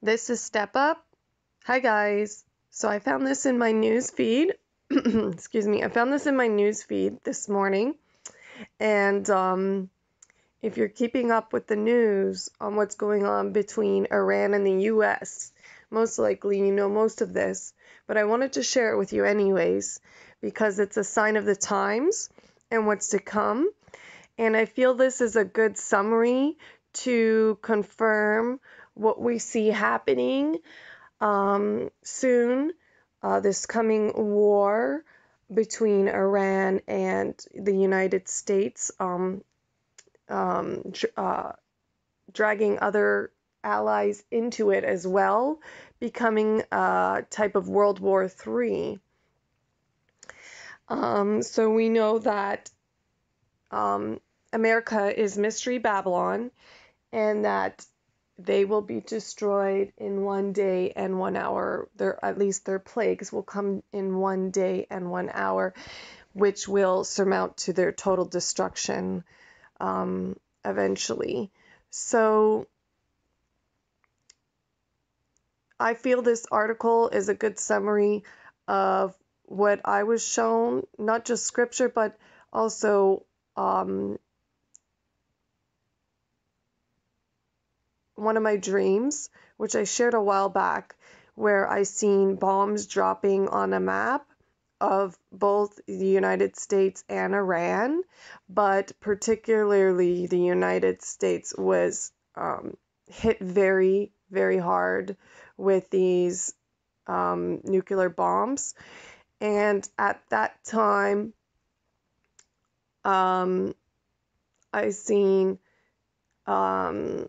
This is Step Up. Hi, guys. So I found this in my news feed. Excuse me. I found this in my news feed this morning. And um, if you're keeping up with the news on what's going on between Iran and the US, most likely you know most of this. But I wanted to share it with you, anyways, because it's a sign of the times and what's to come. And I feel this is a good summary to confirm what we see happening um, soon, uh, this coming war between Iran and the United States, um, um, uh, dragging other allies into it as well, becoming a type of World War III. Um, so we know that um, America is Mystery Babylon and that they will be destroyed in one day and one hour. Their at least their plagues will come in one day and one hour, which will surmount to their total destruction um, eventually. So I feel this article is a good summary of what I was shown, not just scripture, but also um, one of my dreams, which I shared a while back, where I seen bombs dropping on a map of both the United States and Iran, but particularly the United States was um, hit very, very hard with these um, nuclear bombs. And at that time, um, I seen um,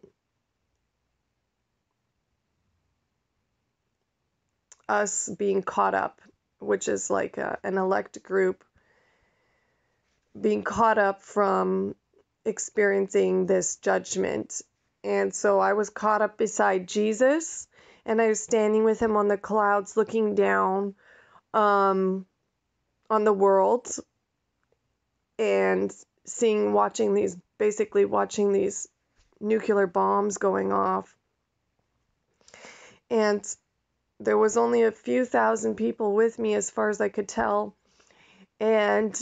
us being caught up, which is like a, an elect group being caught up from experiencing this judgment. And so I was caught up beside Jesus and I was standing with him on the clouds looking down um, on the world and seeing watching these basically watching these nuclear bombs going off and there was only a few thousand people with me as far as I could tell. And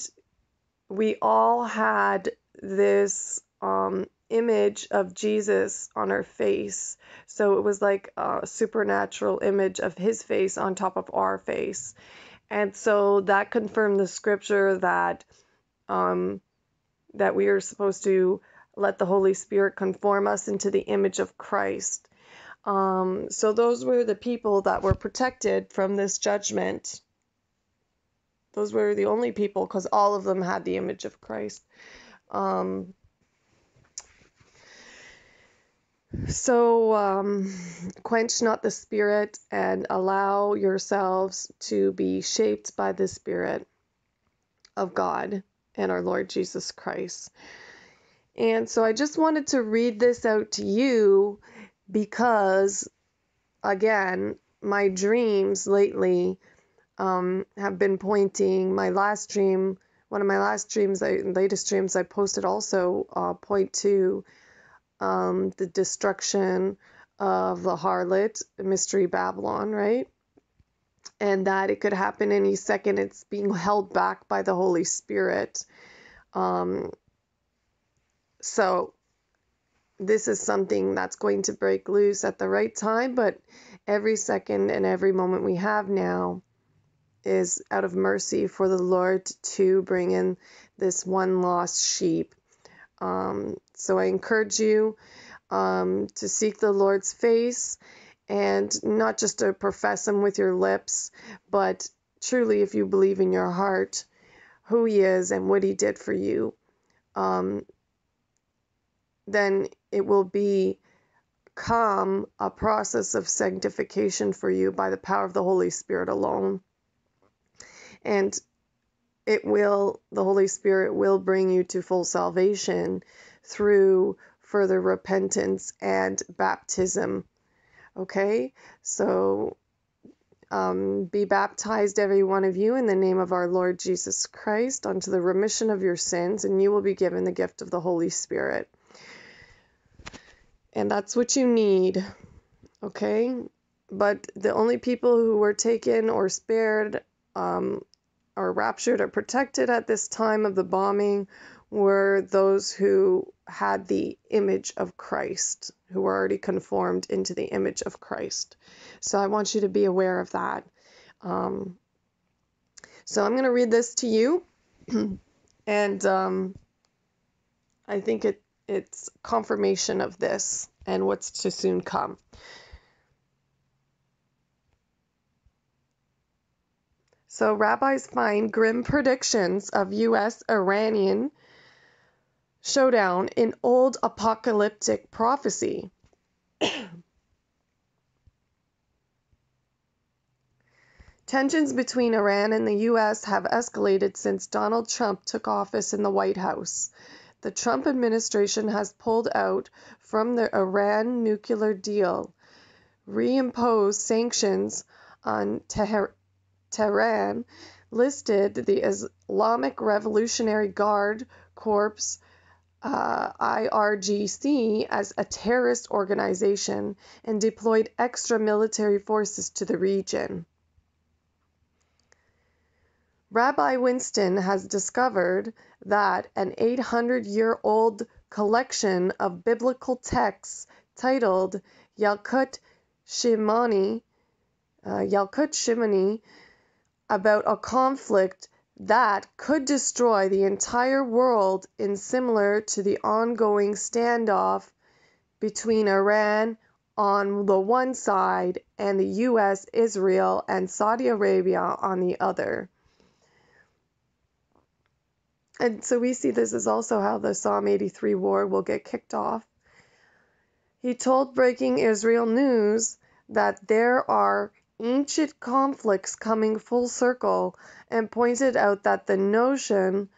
we all had this um, image of Jesus on our face. So it was like a supernatural image of his face on top of our face. And so that confirmed the scripture that um, that we are supposed to let the Holy Spirit conform us into the image of Christ. Um, so those were the people that were protected from this judgment. Those were the only people because all of them had the image of Christ. Um, so um, quench not the spirit and allow yourselves to be shaped by the spirit of God and our Lord Jesus Christ. And so I just wanted to read this out to you because, again, my dreams lately um, have been pointing. My last dream, one of my last dreams, I, latest dreams I posted also uh, point to um, the destruction of the harlot, Mystery Babylon, right? And that it could happen any second. It's being held back by the Holy Spirit. Um, so this is something that's going to break loose at the right time, but every second and every moment we have now is out of mercy for the Lord to bring in this one lost sheep. Um, so I encourage you um, to seek the Lord's face and not just to profess Him with your lips, but truly, if you believe in your heart who He is and what He did for you, um, then it will be come a process of sanctification for you by the power of the Holy Spirit alone. And it will, the Holy Spirit will bring you to full salvation through further repentance and baptism. Okay? So um, be baptized, every one of you, in the name of our Lord Jesus Christ, unto the remission of your sins, and you will be given the gift of the Holy Spirit. And that's what you need. Okay? But the only people who were taken or spared um, or raptured or protected at this time of the bombing were those who had the image of Christ, who were already conformed into the image of Christ. So I want you to be aware of that. Um, so I'm going to read this to you, and um, I think it it's confirmation of this and what's to soon come. So rabbis find grim predictions of U.S. Iranian showdown in old apocalyptic prophecy. Tensions between Iran and the U.S. have escalated since Donald Trump took office in the White House. The Trump administration has pulled out from the Iran nuclear deal, reimposed sanctions on Teher- Tehran, listed the Islamic Revolutionary Guard Corps uh, IRGC as a terrorist organization and deployed extra military forces to the region. Rabbi Winston has discovered that an 800 year old collection of biblical texts titled Yalkut Shimoni, uh, Yalkut about a conflict that could destroy the entire world in similar to the ongoing standoff between Iran on the one side and the US, Israel, and Saudi Arabia on the other. And so we see this is also how the Psalm 83 war will get kicked off. He told Breaking Israel News that there are ancient conflicts coming full circle and pointed out that the notion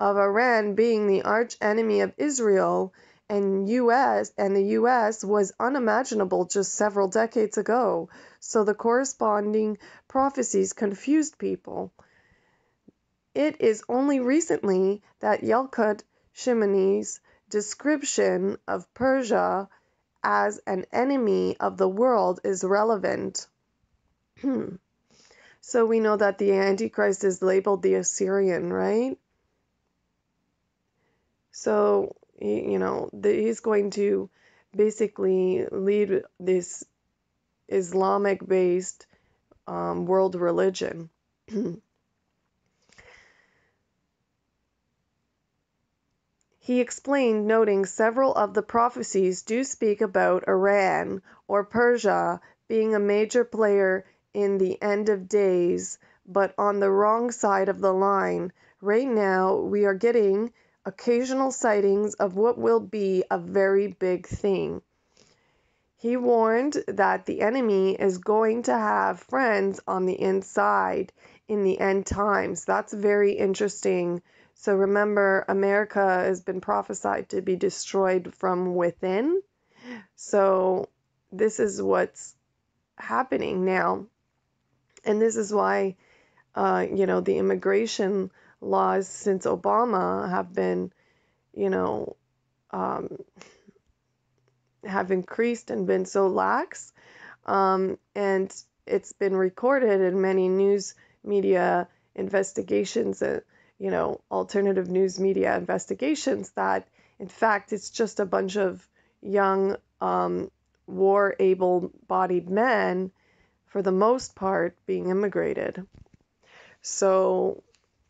of Iran being the arch enemy of Israel and US and the US was unimaginable just several decades ago. So the corresponding prophecies confused people. It is only recently that Yalkut Shimoni's description of Persia as an enemy of the world is relevant. so we know that the Antichrist is labeled the Assyrian, right? So, you know, he's going to basically lead this Islamic based um, world religion. He explained, noting several of the prophecies do speak about Iran or Persia being a major player in the end of days, but on the wrong side of the line. Right now, we are getting occasional sightings of what will be a very big thing. He warned that the enemy is going to have friends on the inside in the end times. That's very interesting so remember, America has been prophesied to be destroyed from within. So this is what's happening now. And this is why, uh, you know, the immigration laws since Obama have been, you know, um, have increased and been so lax. Um, and it's been recorded in many news media investigations that you know, alternative news media investigations that, in fact, it's just a bunch of young, um, war able bodied men, for the most part, being immigrated. So,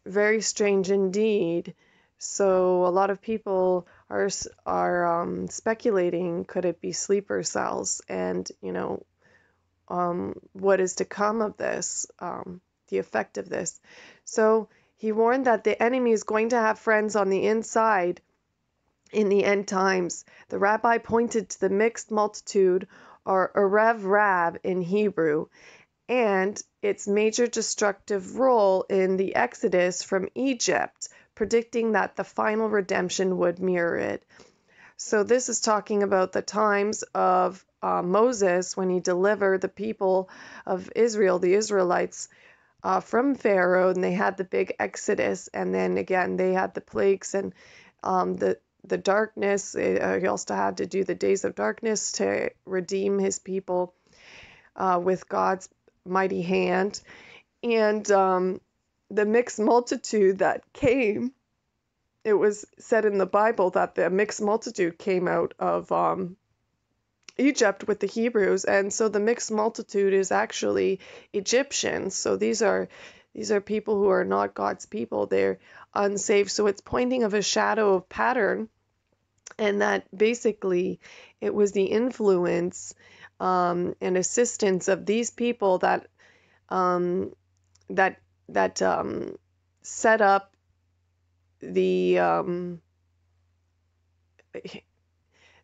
very strange indeed. So, a lot of people are, are um, speculating could it be sleeper cells and, you know, um, what is to come of this, um, the effect of this. So, he warned that the enemy is going to have friends on the inside in the end times. The rabbi pointed to the mixed multitude, or Erev Rab in Hebrew, and its major destructive role in the exodus from Egypt, predicting that the final redemption would mirror it. So, this is talking about the times of uh, Moses when he delivered the people of Israel, the Israelites, uh, from Pharaoh, and they had the big exodus, and then again they had the plagues and um, the the darkness. Uh, he also had to do the days of darkness to redeem his people. uh, with God's mighty hand. And um, the mixed multitude that came, it was said in the Bible that the mixed multitude came out of um, Egypt with the Hebrews, and so the mixed multitude is actually Egyptians. So these are these are people who are not God's people. They're unsaved. So it's pointing of a shadow of pattern, and that basically it was the influence um, and assistance of these people that um, that that um, set up the um,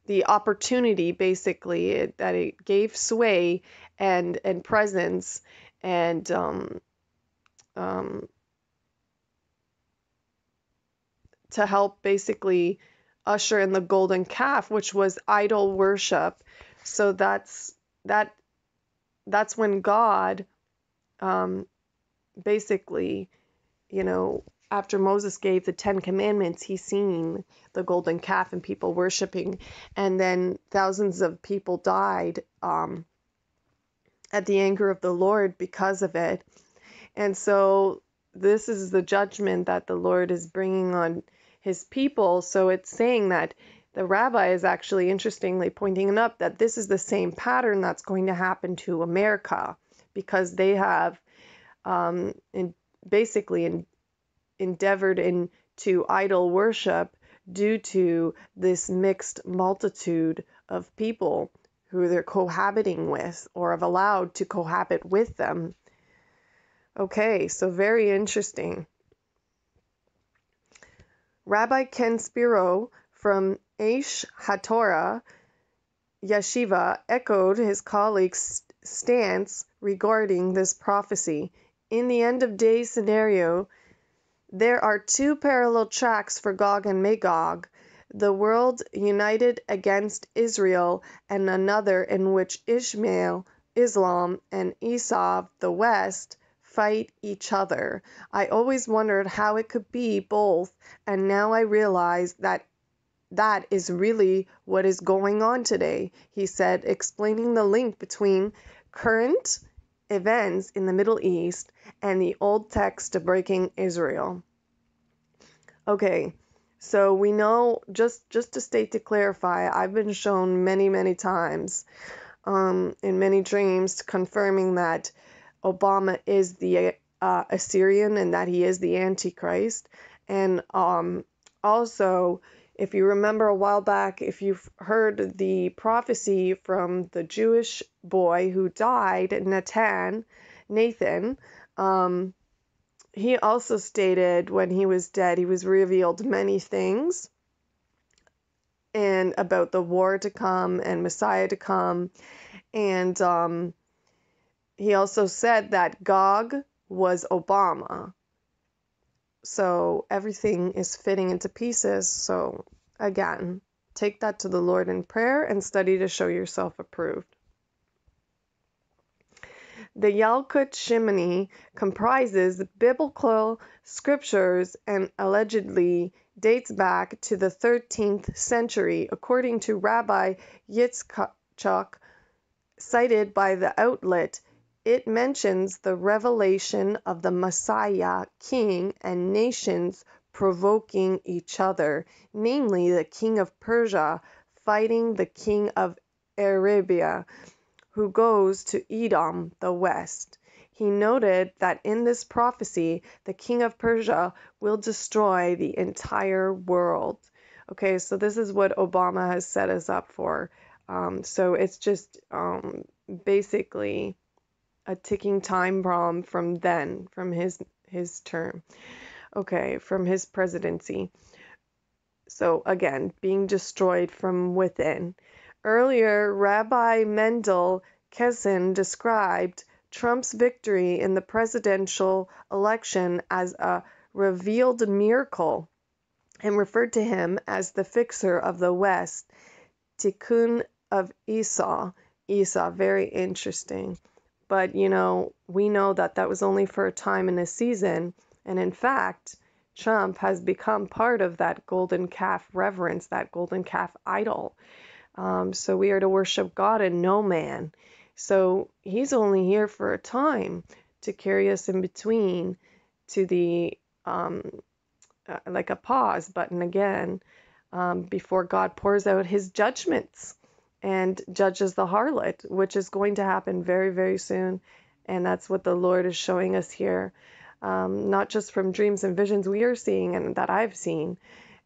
the opportunity basically it, that it gave sway and and presence and um, um, to help basically usher in the golden calf which was idol worship. So that's that that's when god um, basically you know after Moses gave the Ten Commandments, he seen the golden calf and people worshiping, and then thousands of people died um, at the anger of the Lord because of it. And so this is the judgment that the Lord is bringing on his people. So it's saying that the rabbi is actually interestingly pointing up that this is the same pattern that's going to happen to America because they have um, in, basically in, endeavored into idol worship due to this mixed multitude of people who they're cohabiting with or have allowed to cohabit with them. Okay, so very interesting. Rabbi Ken Spiro from Aish HaTorah Yeshiva echoed his colleague's stance regarding this prophecy. In the end of days scenario, there are two parallel tracks for Gog and Magog the world united against Israel, and another in which Ishmael, Islam, and Esau, the West, fight each other. I always wondered how it could be both, and now I realize that that is really what is going on today, he said, explaining the link between current events in the Middle East and the old text of breaking Israel. Okay, so we know just just to state to clarify, I've been shown many many times um, in many dreams confirming that Obama is the uh, Assyrian and that he is the Antichrist, and um, also if you remember a while back, if you've heard the prophecy from the Jewish boy who died, Nathan, Nathan, um, he also stated when he was dead, he was revealed many things and about the war to come and Messiah to come. And um, he also said that Gog was Obama. So everything is fitting into pieces. So again, take that to the Lord in prayer and study to show yourself approved. The Yalkut Shimoni comprises biblical scriptures and allegedly dates back to the 13th century, according to Rabbi Yitzchak, cited by the outlet it mentions the revelation of the Messiah, king, and nations provoking each other, namely the king of Persia fighting the king of Arabia, who goes to Edom, the west. He noted that in this prophecy, the king of Persia will destroy the entire world. Okay, so this is what Obama has set us up for. Um, so it's just um, basically a ticking time bomb from then, from his his term. Okay, from his presidency. So again, being destroyed from within. Earlier, Rabbi Mendel Kessin described Trump's victory in the presidential election as a revealed miracle and referred to him as the fixer of the West, Tikkun of Esau. Esau, very interesting. But, you know, we know that that was only for a time in a season. And in fact, Trump has become part of that golden calf reverence, that golden calf idol. Um, so we are to worship God and no man. So he's only here for a time to carry us in between to the um, uh, like a pause button again um, before God pours out his judgments and judges the harlot, which is going to happen very, very soon. And that's what the Lord is showing us here. Um, not just from dreams and visions we are seeing and that I've seen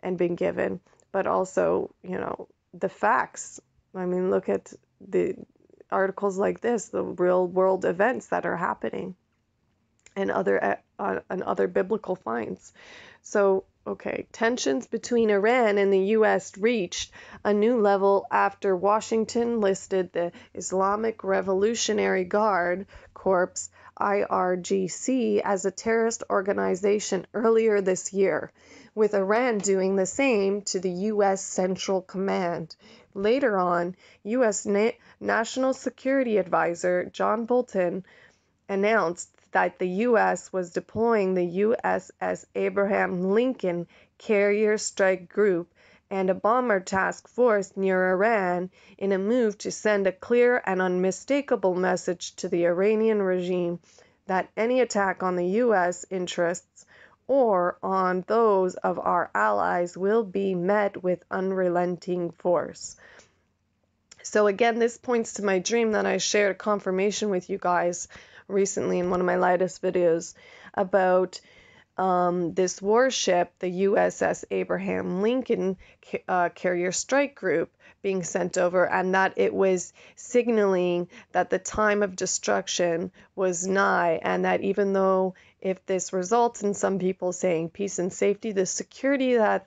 and been given, but also, you know, the facts. I mean, look at the articles like this, the real world events that are happening and other uh, and other biblical finds. So Okay, tensions between Iran and the U.S. reached a new level after Washington listed the Islamic Revolutionary Guard Corps IRGC as a terrorist organization earlier this year, with Iran doing the same to the U.S. Central Command. Later on, U.S. Na- National Security Advisor John Bolton announced that the U.S. was deploying the USS Abraham Lincoln Carrier Strike Group and a bomber task force near Iran in a move to send a clear and unmistakable message to the Iranian regime that any attack on the U.S. interests or on those of our allies will be met with unrelenting force. So, again, this points to my dream that I shared confirmation with you guys recently in one of my latest videos about um, this warship, the USS Abraham Lincoln uh, Carrier Strike Group, being sent over, and that it was signaling that the time of destruction was nigh, and that even though if this results in some people saying peace and safety, the security that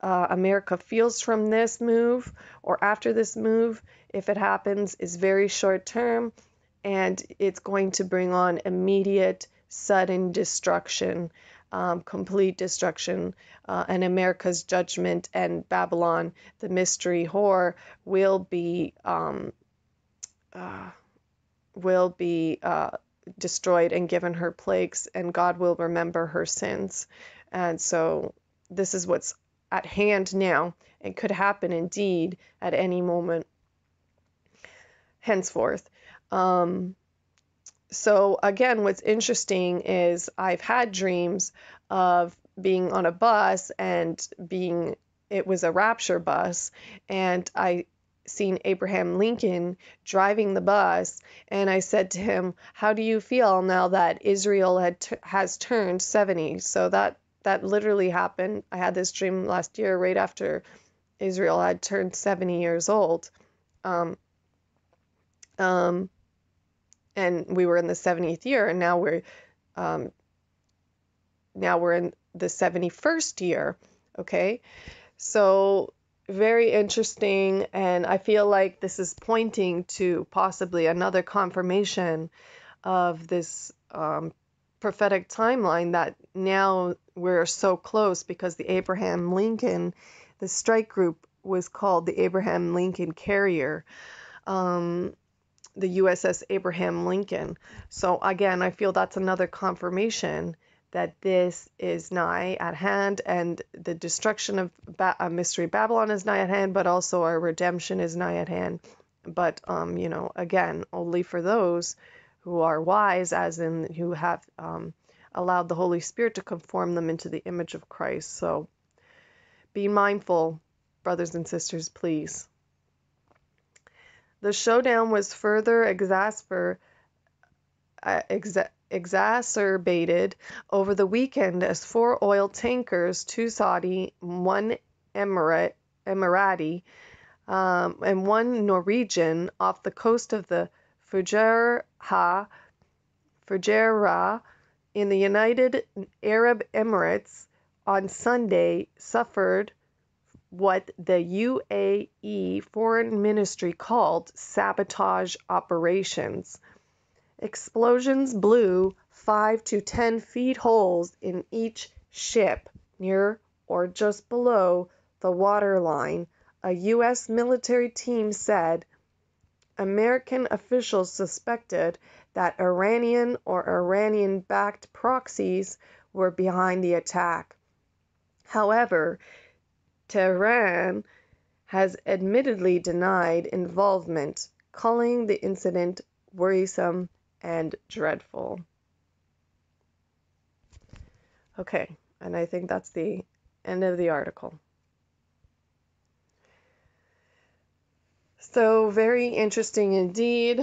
uh, America feels from this move or after this move, if it happens, is very short term and it's going to bring on immediate, sudden destruction, um, complete destruction, uh, and America's judgment and Babylon, the mystery whore, will be um, uh, will be uh, destroyed and given her plagues, and God will remember her sins. And so, this is what's at hand now, and could happen indeed at any moment henceforth. Um, so again, what's interesting is I've had dreams of being on a bus and being it was a rapture bus and I seen Abraham Lincoln driving the bus and I said to him, "How do you feel now that Israel had t- has turned 70?" So that that literally happened. I had this dream last year right after Israel had turned 70 years old. Um, um, and we were in the 70th year and now we're um, now we're in the 71st year okay? So very interesting and i feel like this is pointing to possibly another confirmation of this um, prophetic timeline that now we're so close because the abraham lincoln the strike group was called the abraham lincoln carrier. Um, the USS Abraham Lincoln. So again, I feel that's another confirmation that this is nigh at hand and the destruction of ba- uh, mystery babylon is nigh at hand but also our redemption is nigh at hand. But um you know again only for those who are wise as in who have um, allowed the holy spirit to conform them into the image of christ. So be mindful brothers and sisters please the showdown was further exasper, uh, exa- exacerbated over the weekend as four oil tankers, two Saudi, one Emirate, Emirati, um, and one Norwegian off the coast of the Fujairah, Fujairah in the United Arab Emirates on Sunday suffered what the UAE Foreign Ministry called sabotage operations. Explosions blew 5 to 10 feet holes in each ship near or just below the waterline, a U.S. military team said. American officials suspected that Iranian or Iranian backed proxies were behind the attack. However, Tehran has admittedly denied involvement, calling the incident worrisome, and dreadful. Okay, and I think that's the end of the article. So, very interesting indeed.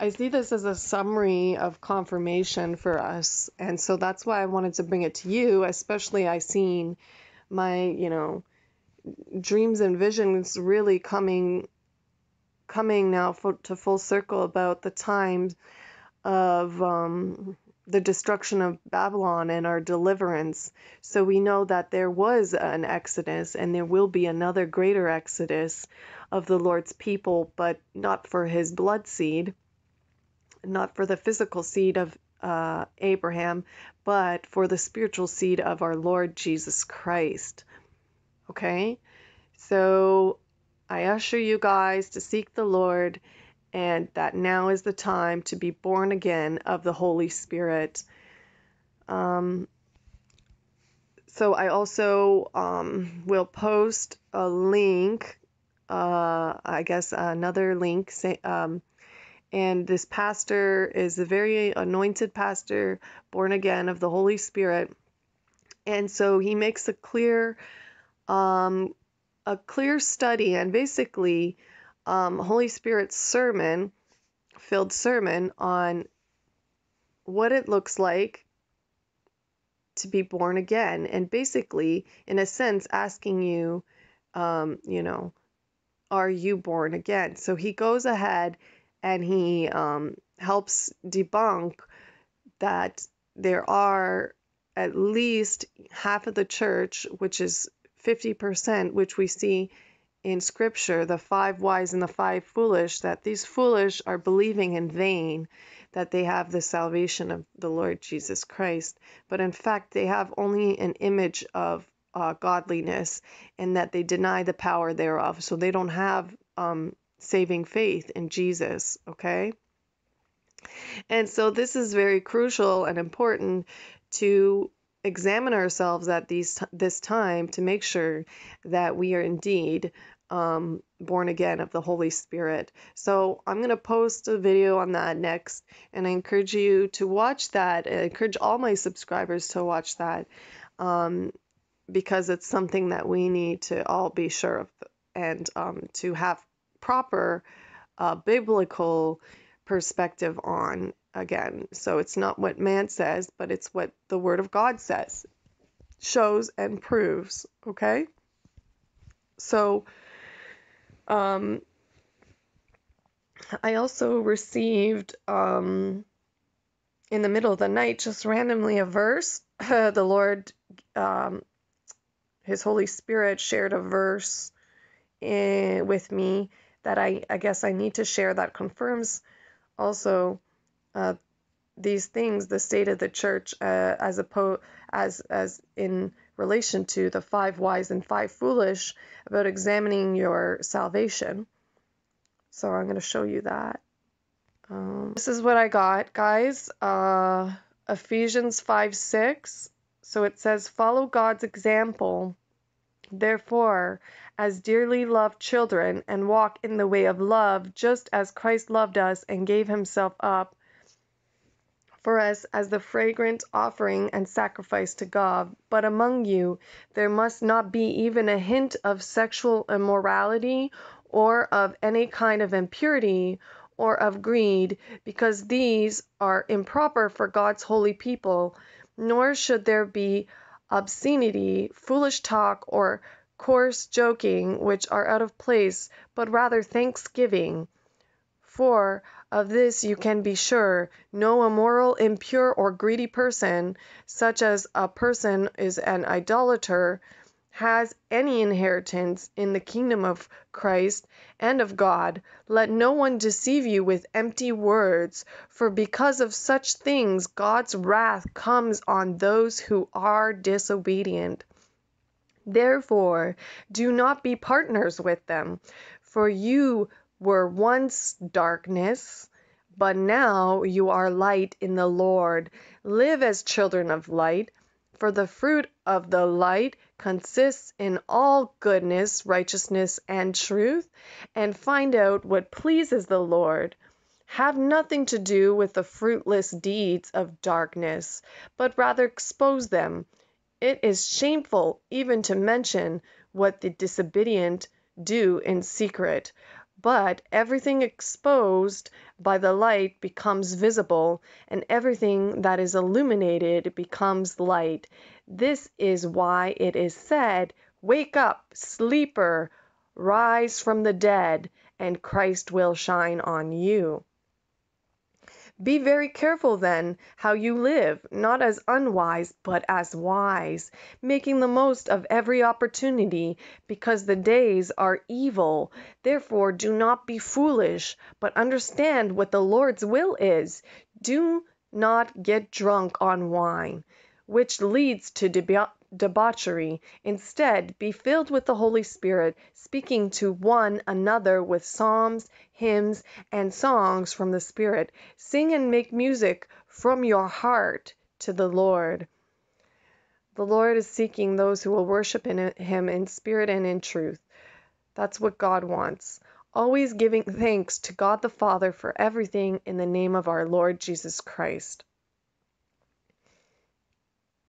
I see this as a summary of confirmation for us. And so that's why I wanted to bring it to you, especially I seen my, you know, dreams and visions really coming coming now for, to full circle about the times of um, the destruction of Babylon and our deliverance. So we know that there was an exodus and there will be another greater exodus of the Lord's people, but not for his blood seed, not for the physical seed of uh, Abraham, but for the spiritual seed of our Lord Jesus Christ. Okay? So I usher you guys to seek the Lord and that now is the time to be born again of the Holy Spirit. Um, so I also um, will post a link, uh, I guess another link. Say, um, and this pastor is a very anointed pastor, born again of the Holy Spirit. And so he makes a clear, um, a clear study, and basically um, Holy Spirit's sermon, filled sermon on what it looks like to be born again. And basically, in a sense, asking you, um, you know, are you born again? So he goes ahead and he um, helps debunk that there are at least half of the church, which is 50%, which we see in scripture, the five wise and the five foolish, that these foolish are believing in vain that they have the salvation of the Lord Jesus Christ. But in fact, they have only an image of uh, godliness and that they deny the power thereof. So they don't have um, saving faith in Jesus, okay? And so this is very crucial and important to examine ourselves at these this time to make sure that we are indeed um, born again of the Holy Spirit. So I'm going to post a video on that next, and I encourage you to watch that. I encourage all my subscribers to watch that um, because it's something that we need to all be sure of and um, to have proper uh, biblical perspective on again. So it's not what man says, but it's what the Word of God says, shows and proves. Okay? So, um, I also received um, in the middle of the night, just randomly, a verse. the Lord, um, His Holy Spirit, shared a verse in, with me that I, I guess I need to share that confirms also uh, these things, the state of the church, uh, as opposed as as in relation to the five wise and five foolish, about examining your salvation. So I'm going to show you that. Um, this is what I got, guys. Uh, Ephesians 5 6. So it says, Follow God's example, therefore, as dearly loved children, and walk in the way of love, just as Christ loved us and gave himself up for us as the fragrant offering and sacrifice to God. But among you there must not be even a hint of sexual immorality or of any kind of impurity or of greed, because these are improper for God's holy people, nor should there be obscenity, foolish talk, or coarse joking, which are out of place, but rather thanksgiving. For of this you can be sure no immoral, impure, or greedy person, such as a person is an idolater, has any inheritance in the kingdom of Christ and of God. Let no one deceive you with empty words, for because of such things God's wrath comes on those who are disobedient. Therefore, do not be partners with them, for you were once darkness, but now you are light in the Lord. Live as children of light, for the fruit of the light consists in all goodness, righteousness, and truth, and find out what pleases the Lord. have nothing to do with the fruitless deeds of darkness, but rather expose them. It is shameful even to mention what the disobedient do in secret. But everything exposed by the light becomes visible, and everything that is illuminated becomes light. This is why it is said, Wake up, sleeper, rise from the dead, and Christ will shine on you. Be very careful then how you live, not as unwise, but as wise, making the most of every opportunity, because the days are evil. Therefore do not be foolish, but understand what the Lord's will is. Do not get drunk on wine, which leads to debauchery debauchery. Instead, be filled with the Holy Spirit, speaking to one another with psalms, hymns, and songs from the Spirit. Sing and make music from your heart to the Lord. The Lord is seeking those who will worship in Him in spirit and in truth. That's what God wants. Always giving thanks to God the Father for everything in the name of our Lord Jesus Christ.